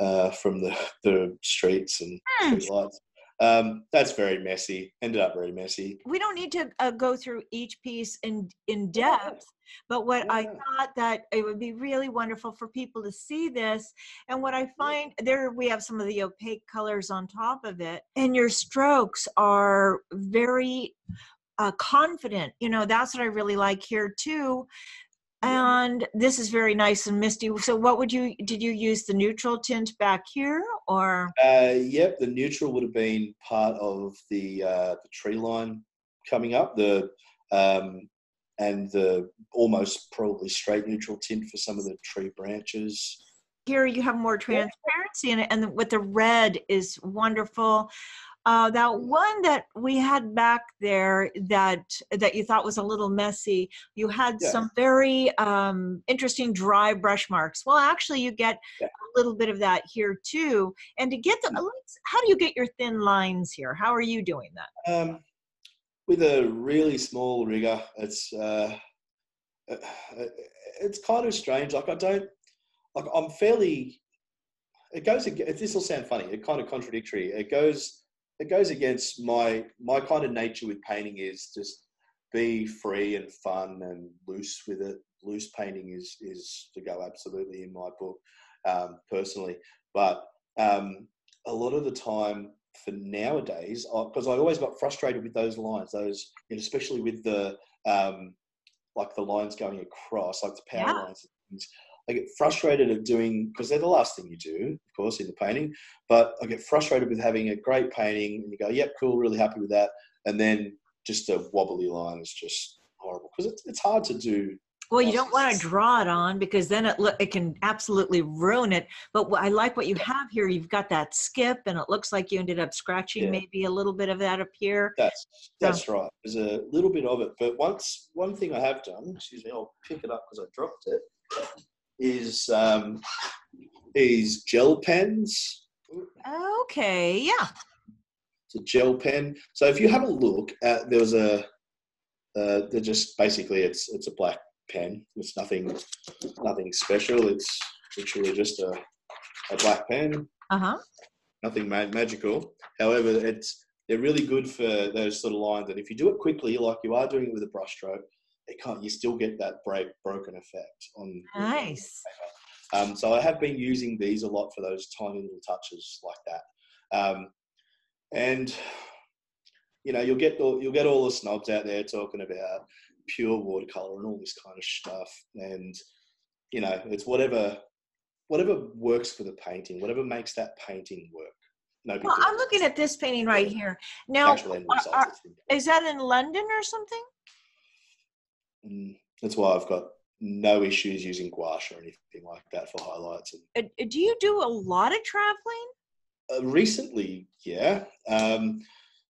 uh, from the, the streets and Hmm. street lights. Um, that's very messy. Ended up very messy. we don't need to uh, go through each piece in in depth but what i thought that it would be really wonderful for people to see this and what i find there we have some of the opaque colors on top of it and your strokes are very uh, confident you know that's what i really like here too Yeah. And this is very nice and misty so what would you did you use the neutral tint back here or Uh, yep, the neutral would have been part of the uh, the tree line coming up. The um, and the almost probably straight neutral tint for some of the tree branches. here you have more transparency in it and with the red is wonderful uh, that one that we had back there that that you thought was a little messy you had Yeah. some very um, interesting dry brush marks well actually you get Yeah. a little bit of that here too and to get the Mm. how do you get your thin lines here how are you doing that Um, with a really small rigger, it's uh, uh, it's kind of strange. Like I don't like I'm fairly. It goes. This will sound funny. It kind of contradictory. It goes. It goes against my my kind of nature with painting is just be free and fun and loose with it. Loose painting is is to go absolutely in my book, um, personally. But um, a lot of the time for nowadays, because I always got frustrated with those lines, those especially with the um, like the lines going across, like the power Yeah. lines. I get frustrated at doing because they're the last thing you do, of course, in the painting. But I get frustrated with having a great painting and you go, "Yep, cool, really happy with that," and then just a wobbly line is just horrible because it's, it's hard to do. well you don't want to draw it on because then it look it can absolutely ruin it but i like what you have here you've got that skip and it looks like you ended up scratching Yeah. maybe a little bit of that up here That's that's right. There's a little bit of it, but once one thing I have done, excuse me, I'll pick it up because I dropped it. Is um, is gel pens. okay yeah It's a gel pen. So if you have a look at, there was a, uh, they're just basically it's it's a black pen. It's nothing nothing special. It's literally just a, a black pen. uh-huh nothing ma- magical. However, it's they're really good for those sort of lines. And if you do it quickly, like you are doing it with a brushstroke, it can't. You still get that break broken effect on. Nice. Um, so I have been using these a lot for those tiny little touches like that. Um, and you know, you'll get the, you'll get all the snobs out there talking about pure watercolor and all this kind of stuff. And you know, it's whatever whatever works for the painting, whatever makes that painting work. no Well. I'm looking at this painting right here. Now, are- are- is that in London or something? Mm, That's why I've got no issues using gouache or anything like that for highlights. And Uh, uh, Do you do a lot of traveling? uh, recently, yeah, um,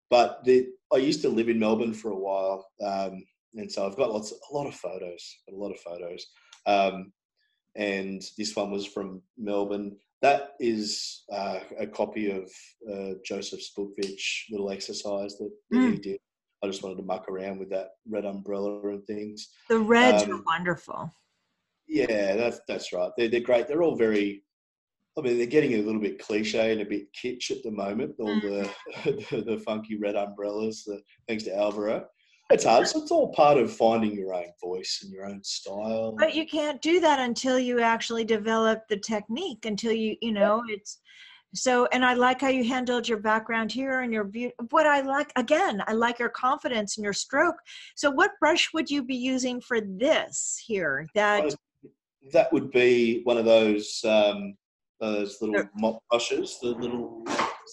but the, I used to live in Melbourne for a while, um, and so I've got lots, a lot of photos, a lot of photos. Um, and this one was from Melbourne. That is uh, a copy of uh, Joseph Zbukvic little exercise that, that he did. I just wanted to muck around with that red umbrella and things. The reds are Um, wonderful. Yeah, that's that's right. They're they're great. They're all very. I mean, they're getting a little bit cliche and a bit kitsch at the moment. All the the, the funky red umbrellas, the, thanks to Alvaro. It's hard. So it's all part of finding your own voice and your own style. But you can't do that until you actually develop the technique, until you, you know, it's so. And I like how you handled your background here and your view. What I like, again, I like your confidence and your stroke. So, what brush would you be using for this here? That that would be one of those um, those little Sure. mop brushes, the little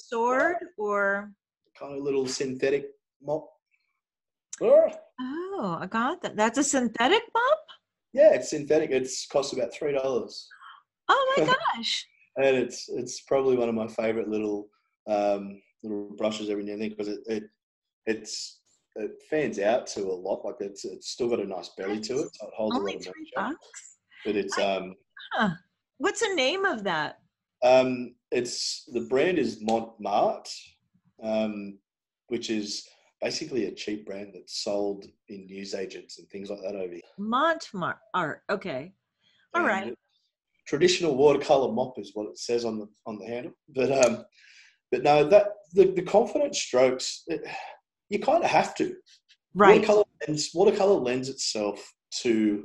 sword or? kind of little synthetic mop. Oh, I got that. That's a synthetic mop? Yeah, it's synthetic. It's costs about three dollars. Oh my gosh. And it's it's probably one of my favorite little um, little brushes every now and then because it, it it's it fans out to a lot like it's it's still got a nice belly to it so it holds Only a lot of three bucks? but it's um Huh. What's the name of that? um it's the brand is Montmartre um which is basically a cheap brand that's sold in newsagents and things like that over here Montmartre art. Okay. All And right. It- Traditional watercolor mop is what it says on the on the handle, but um, but no, that the, the confident strokes, it, you kind of have to. Right. Watercolor lends, watercolor lends itself to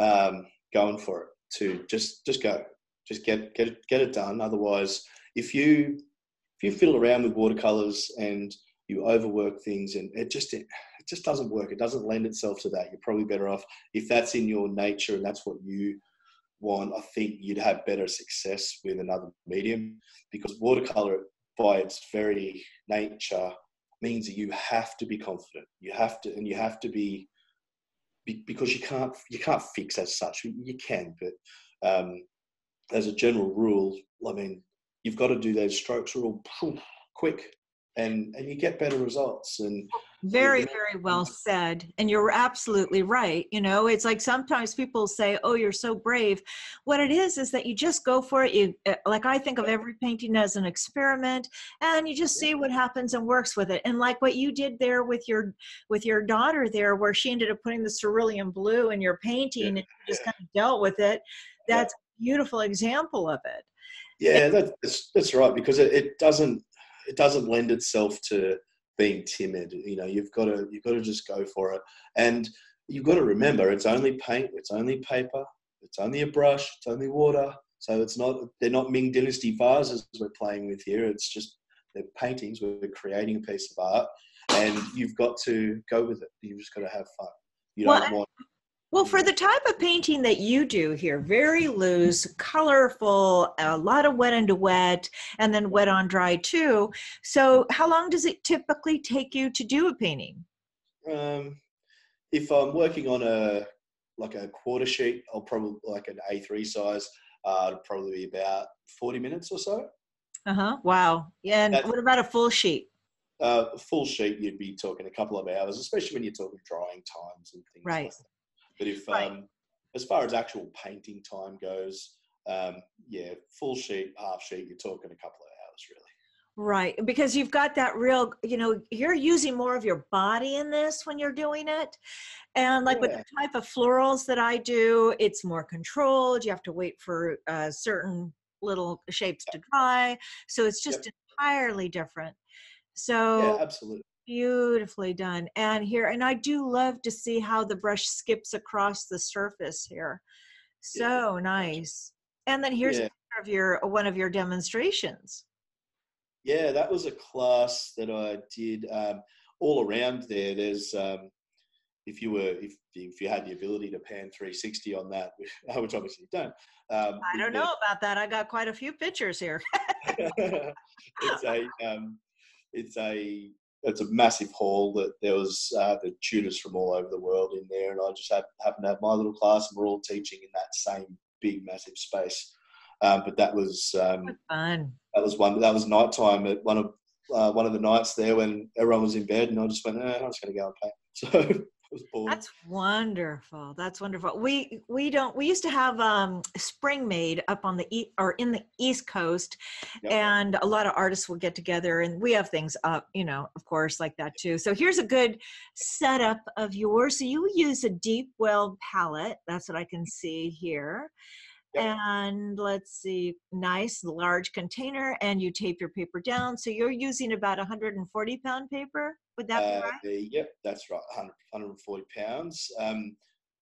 um, going for it. To just just go, just get get it, get it done. Otherwise, if you if you fiddle around with watercolors and you overwork things and it just it, it just doesn't work. It doesn't lend itself to that. You're probably better off if that's in your nature and that's what you want. I think you'd have better success with another medium because watercolor, by its very nature, means that you have to be confident. You have to, and you have to be, be because you can't you can't fix as such. You can, but um, as a general rule, I mean, you've got to do those strokes real quick, and and you get better results. And Very, very well said. And you're absolutely right. You know, it's like sometimes people say, Oh, you're so brave. What it is, is that you just go for it. You, uh, like, I think of every painting as an experiment and you just see what happens and works with it. And like what you did there with your, with your daughter there, where she ended up putting the cerulean blue in your painting and you just kind of dealt with it. Yeah. That's a beautiful example of it. Yeah, that, that's that's right because it, it doesn't it doesn't lend itself to being timid. You know, you've got to you've got to just go for it, and you've got to remember it's only paint, it's only paper, it's only a brush, it's only water. So it's not they're not Ming Dynasty vases we're playing with here. It's just they're paintings. We're creating a piece of art, and you've got to go with it. You've just got to have fun. You don't want Well, for the type of painting that you do here, very loose, colorful, a lot of wet into wet, and then wet on dry too. So, how long does it typically take you to do a painting? Um, if I'm working on a like a quarter sheet, I'll probably like an A3 size. Uh, it'll probably be about 40 minutes or so. Uh huh. Wow. And That- what about a full sheet? Uh, a full sheet, you'd be talking a couple of hours, especially when you're talking drying times and things. Right. Like that. But if Right. um, as far as actual painting time goes, um, yeah, full sheet, half sheet, you're talking a couple of hours really. Right. Because you've got that real, you know, you're using more of your body in this when you're doing it. And like with the type of florals that I do, it's more controlled. You have to wait for uh, certain little shapes to dry. So it's just entirely different. So Yeah, absolutely. Beautifully done. And here, and I do love to see how the brush skips across the surface here. Yeah, So nice. And then here's a Yeah. picture of your one of your demonstrations. Yeah, that was a class that I did um, all around there. There's, um, if you were if if you had the ability to pan 360 on that, which obviously you don't. Um, I don't know about that. I got quite a few pictures here. it's a um, it's a it's a massive hall that there was uh, the tutors from all over the world in there, and I just had, happened to have my little class, and we're all teaching in that same big, massive space. Um, but that was um, fun. That was one. That was nighttime at one of uh, one of the nights there when everyone was in bed, and I just went, eh, I'm just going to go and paint. So that's wonderful. That's wonderful. We we don't we used to have um spring made up on the east or in the east coast yep. and a lot of artists will get together and we have things up, you know, of course like that too. So here's a good setup of yours. So you use a deep well palette. That's what I can see here. And let's see, nice large container, and you tape your paper down. So you're using about 140 pound paper. Would that uh, be right? yep, that's right. 100, 140 pounds. Um,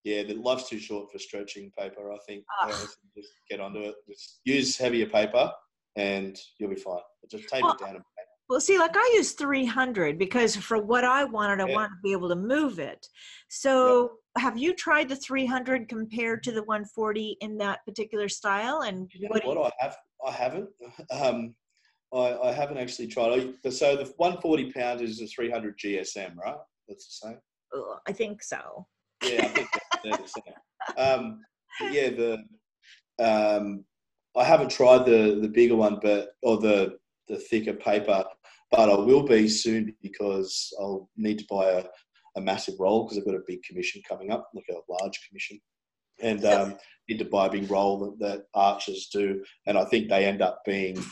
yeah, the life's too short for stretching paper. I think oh. uh, just get onto it. Just use heavier paper, and you'll be fine. Just tape well, it down. Well, see, like I use 300 because for what I wanted, I yeah. wanted to be able to move it. So. Have you tried the 300 compared to the 140 in that particular style? And you know what, what I have, I haven't. Um, I, I, haven't actually tried. So the 140 pound is the 300 GSM, right? That's the same. I think so. Yeah, I think that's the same. Um, yeah, the um, I haven't tried the the bigger one, but or the the thicker paper, but I will be soon because I'll need to buy a, a massive roll because I've got a big commission coming up, like a large commission, and um, need to buy a big roll that, that Arches do, and I think they end up being,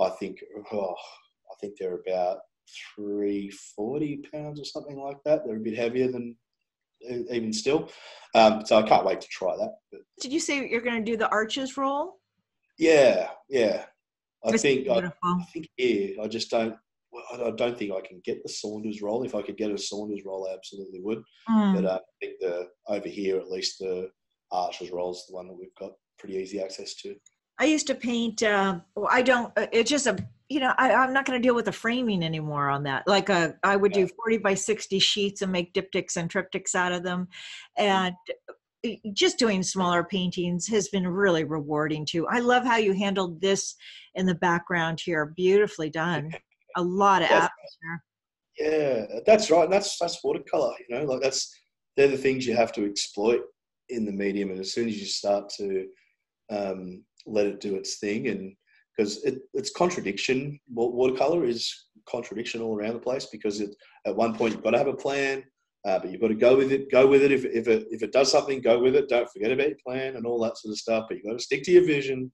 I think, oh, I think they're about three forty pounds or something like that. They're a bit heavier than even still. Um, so I can't wait to try that. But. Did you say you're going to do the Arches roll? Yeah, yeah. I think I, I, think yeah. I just don't. I don't think I can get the Saunders roll. If I could get a Saunders roll, I absolutely would. Mm. But uh, I think the over here, at least the Arches roll is the one that we've got pretty easy access to. I used to paint. Uh, well, I don't. Uh, it's just a. You know, I, am not going to deal with the framing anymore on that. Like a, uh, I would do 40 by 60 sheets and make diptychs and triptychs out of them, and just doing smaller paintings has been really rewarding too. I love how you handled this in the background here. Beautifully done. A lot of that's, atmosphere. Yeah, that's right. And that's that's watercolor. You know, like that's they're the things you have to exploit in the medium, and as soon as you start to um, let it do its thing, and because it, it's contradiction. Watercolor is contradiction all around the place because it, at one point you've got to have a plan uh, but you've got to go with it. Go with it. If, if it if it does something, go with it. Don't forget about your plan and all that sort of stuff. But you've got to stick to your vision.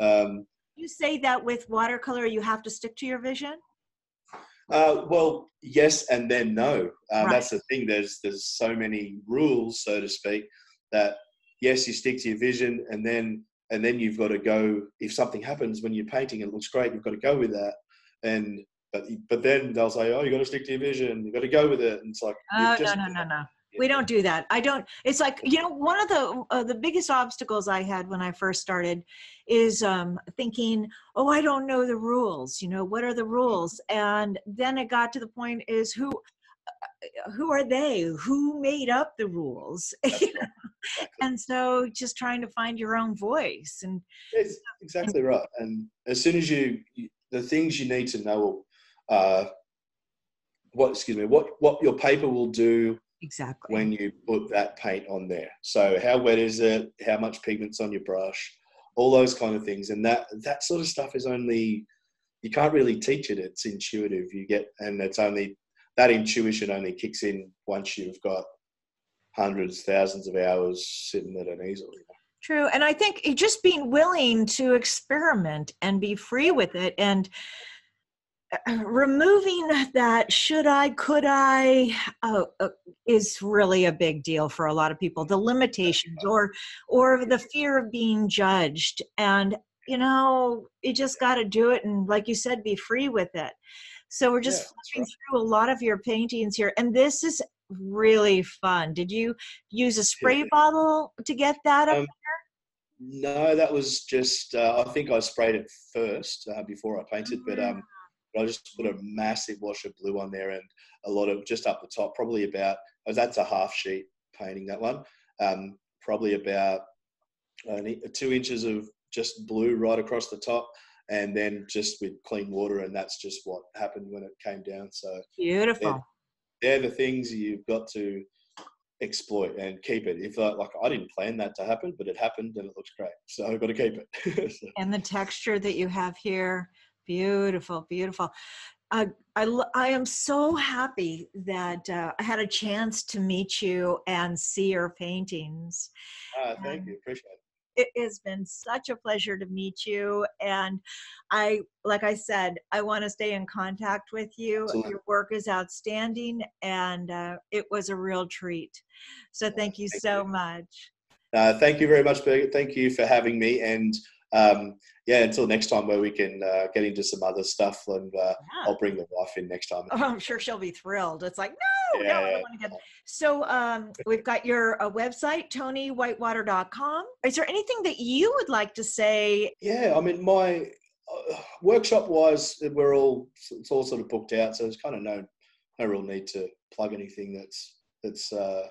Um, you say that with watercolor, you have to stick to your vision. Uh, well, yes, and then no. Uh, right. That's the thing. There's there's so many rules, so to speak, that yes, you stick to your vision, and then and then you've got to go. If something happens when you're painting, and it looks great. You've got to go with that. And but but then they'll say, "Oh, you've got to stick to your vision. you've got to go with it." And it's like, oh no, no, no, no. We don't do that. I don't. It's like you know, one of the uh, the biggest obstacles I had when I first started is um, thinking, "Oh, I don't know the rules. You know, what are the rules?" And then it got to the point: is who uh, who are they? Who made up the rules? and so, just trying to find your own voice and it's exactly right. And as soon as you, you the things you need to know uh, what excuse me what what your paper will do exactly. when you put that paint on there. So how wet is it? How much pigments on your brush? All those kind of things. And that that sort of stuff is only you can't really teach it. It's intuitive. You get and it's only that intuition only kicks in once you've got hundreds thousands of hours sitting at an easel true. And i think just being willing to experiment and be free with it and removing that should i could i uh, uh, is really a big deal for a lot of people. The limitations or or the fear of being judged. And you know you just got to do it and like you said be free with it. So we're just yeah, through a lot of your paintings here and this is really fun. Did you use a spray bottle to get that up um, no that was just uh, i think i sprayed it first uh, before i painted but um But I just put a massive wash of blue on there and a lot of just up the top, probably about oh, that's a half sheet painting that one. Um, probably about uh, two inches of just blue right across the top and then just with clean water and that's just what happened when it came down so beautiful they're, they're the things you've got to exploit and keep it if uh, like i didn't plan that to happen but it happened and it looks great so i've got to keep it so. and the texture that you have here beautiful beautiful uh, I, I am so happy that uh, I had a chance to meet you and see your paintings. Uh, thank and, you. Appreciate it it has been such a pleasure to meet you and i like i said i want to stay in contact with you Absolutely. your work is outstanding and uh, it was a real treat so thank you thank so you. much uh, thank you very much Birgit. thank you for having me and um, yeah, until next time where we can uh, get into some other stuff and uh, yeah. I'll bring the wife in next time. Oh, I'm sure she'll be thrilled. It's like, no, yeah, no, I don't want to get. So um, we've got your uh, website, tonywhitewater.com. Is there anything that you would like to say? Yeah, I mean, my uh, workshop wise, we're all, it's all sort of booked out. So there's kind of no, no real need to plug anything that's, that's, uh,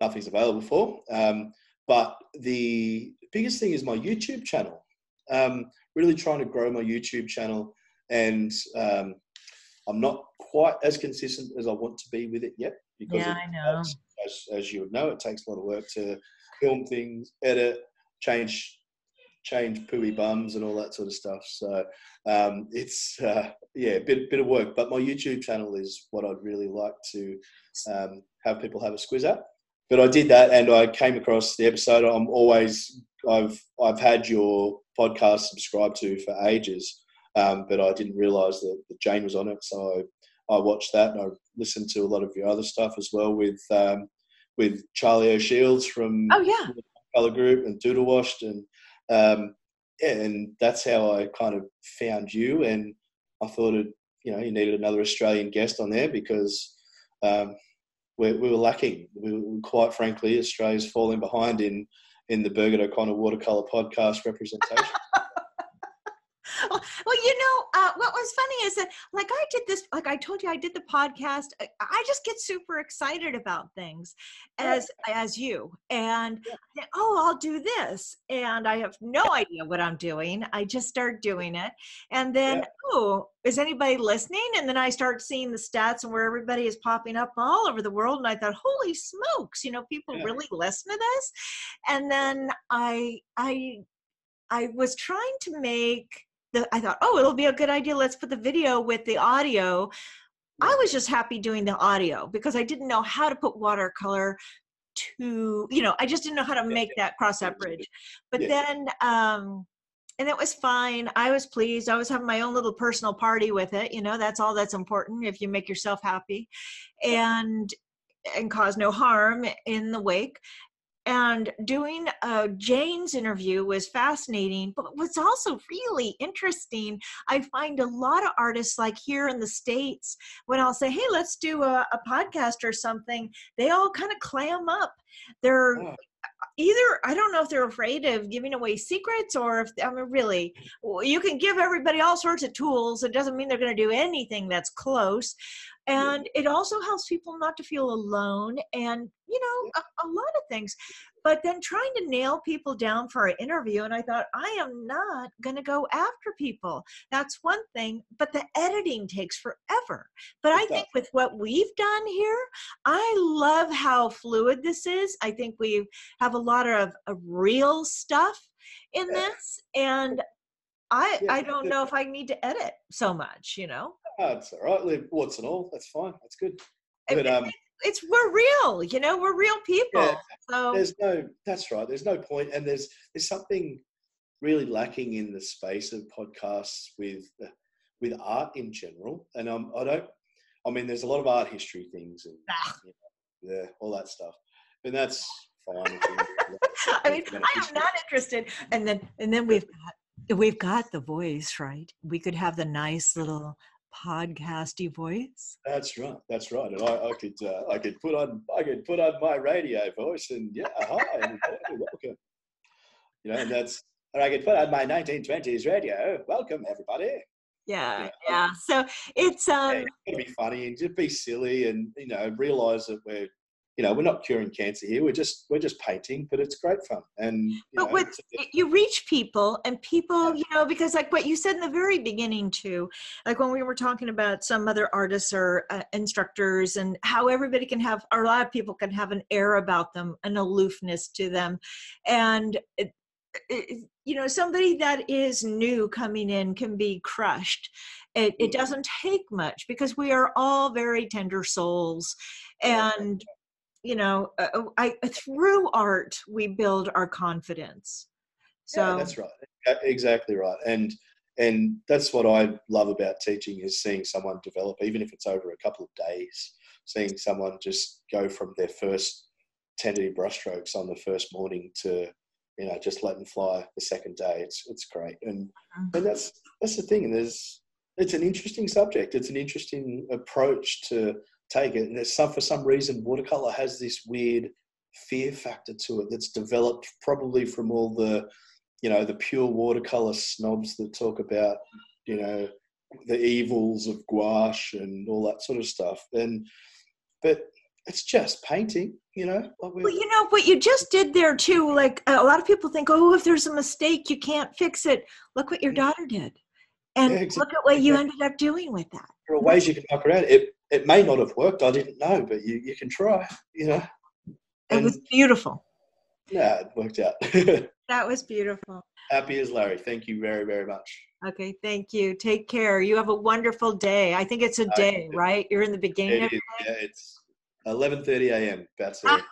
nothing's available for. Um, but the biggest thing is my YouTube channel. Um, really trying to grow my YouTube channel, and um, I'm not quite as consistent as I want to be with it yet. Because yeah, I know. As, as, you would know, it takes a lot of work to film things, edit, change change pooey bums and all that sort of stuff. So um, it's uh, yeah, a bit bit of work. But my YouTube channel is what I'd really like to um, have people have a squiz at but I did that and I came across the episode. I'm always I've I've had your podcast subscribed to for ages, um, but I didn't realise that, that, Jane was on it. So I, I, watched that and I listened to a lot of your other stuff as well with um, with Charlie O'Shields from oh yeah Color Group and Doodlewash and um, yeah, and that's how I kind of found you and I thought it you know you needed another Australian guest on there because um, we, we were lacking. We were, quite frankly, Australia's falling behind in in the Birgit O'Connor watercolor podcast representation. well, you know, uh, what was funny is that, like, I did this, like I told you, I did the podcast. I, I just get super excited about things, as as you, and yeah. oh, I'll do this, and I have no idea what I'm doing. I just start doing it, and then yeah. oh, is anybody listening? And then I start seeing the stats and where everybody is popping up all over the world, and I thought, holy smokes, you know, people yeah. really listen to this, and then I I I was trying to make the, I thought, oh, it'll be a good idea. Let's put the video with the audio. I was just happy doing the audio because I didn't know how to put watercolor to, you know, I just didn't know how to make that cross that bridge. But then, um, and it was fine. I was pleased. I was having my own little personal party with it. You know, that's all that's important if you make yourself happy and and cause no harm in the wake and doing uh, Jane's interview was fascinating. But what's also really interesting, I find a lot of artists, like here in the States, when I'll say, hey, let's do a, a podcast or something, they all kind of clam up. They're oh. either, I don't know if they're afraid of giving away secrets or if, I mean, really, you can give everybody all sorts of tools. It doesn't mean they're going to do anything that's close and it also helps people not to feel alone and you know a, a, lot of things. But then trying to nail people down for an interview and i thought i am not going to go after people. That's one thing but the editing takes forever. But i think with what we've done here i love how fluid this is. I think we have a lot of, of real stuff in this and I, I don't know if I need to edit so much, you know. That's all right. Live what's and all. That's fine. That's good. But um, it's we're real, you know. We're real people. Yeah, so there's no. That's right. There's no point, and there's there's something really lacking in the space of podcasts with with art in general. And um, I don't. I mean, there's a lot of art history things and ah. you know, yeah, all that stuff, and that's fine. I mean, I am not interested. And then and then we've got we've got the voice, right? We could have the nice little podcasty voice. That's right. That's right. And I, I could uh, I could put on I could put on my radio voice and yeah, hi, welcome. You know, and that's and I could put on my 1920s radio. Welcome everybody. Yeah, yeah. So it's um, yeah, it's to be funny and just be silly, and you know, realize that we're you know we're not curing cancer here we're just we're just painting but it's great fun. And but know, with you reach people and people you know because like what you said in the very beginning too like when we were talking about some other artists or uh, instructors and how everybody can have or a lot of people can have an air about them an aloofness to them. And it, it, you know somebody that is new coming in can be crushed. It, it mm. doesn't take much because we are all very tender souls. And you know uh, uh, I, through art we build our confidence. So yeah, that's right. Exactly right. And and that's what i love about teaching is seeing someone develop even if it's over a couple of days seeing someone just go from their first tentative brushstrokes on the first morning to you know just letting fly the second day. It's it's great. And mm-hmm. and that's that's the thing. And there's it's an interesting subject. It's an interesting approach to take it. And there's some, for some reason, watercolor has this weird fear factor to it that's developed probably from all the, you know, the pure watercolor snobs that talk about, you know, the evils of gouache and all that sort of stuff. And, but it's just painting, you know. Well, you know what you just did there too. Like a lot of people think, oh, if there's a mistake, you can't fix it. Look what your mm. daughter did, and yeah, exactly. look at what you ended up doing with that. There are ways you can muck around it it may not have worked. I didn't know, but you, you can try, you know. And it was beautiful. Yeah, it worked out. that was beautiful. Happy as Larry. Thank you very, very much. Okay, thank you. Take care. You have a wonderful day. I think it's a day, right? You're in the beginning it? Yeah, it's 11.30 a.m. That's it. Ah,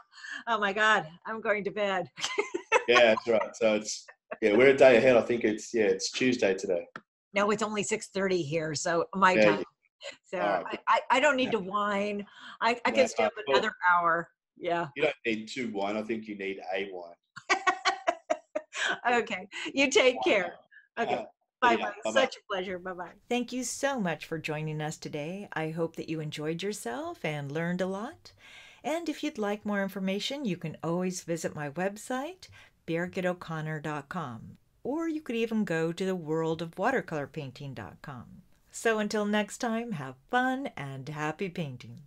oh my God, I'm going to bed. yeah, that's right. So it's, yeah, we're a day ahead. I think it's, yeah, it's Tuesday today. No, it's only 6.30 here, so my yeah, time. So uh, I, I don't need to whine. I, I can stay up another hour. Yeah. You don't need two wine. I think you need a wine. okay. You take care. Okay. Uh, bye bye. Such a pleasure. Bye bye. Thank you so much for joining us today. I hope that you enjoyed yourself and learned a lot. And if you'd like more information, you can always visit my website, birgitoconnor.com, or you could even go to the worldofwatercolorpainting.com. So until next time, have fun and happy painting.